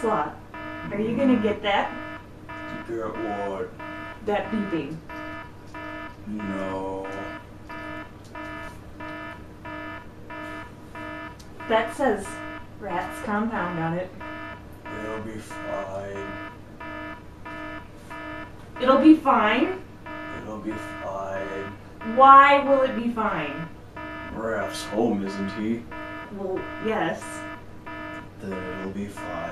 Sloth, are you gonna get that? Get what? That beeping. No. That says Rats Compound on it. It'll be fine. It'll be fine. It'll be fine. Why will it be fine? Wrath's home, isn't he? Well, yes. Then it'll be fine.